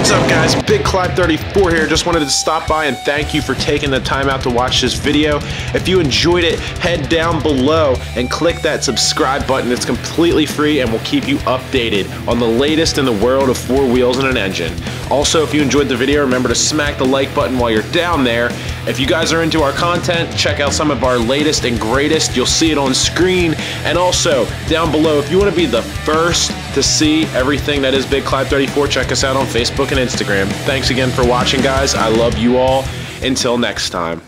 What's up guys, Big Kleib 34 here. Just wanted to stop by and thank you for taking the time out to watch this video. If you enjoyed it, head down below and click that subscribe button. It's completely free and will keep you updated on the latest in the world of four wheels and an engine. Also, if you enjoyed the video, remember to smack the like button while you're down there. If you guys are into our content, check out some of our latest and greatest. You'll see it on screen. And also, down below, if you want to be the first to see everything that is Big Kleib 34, check us out on Facebook and Instagram. Thanks again for watching, guys. I love you all. Until next time.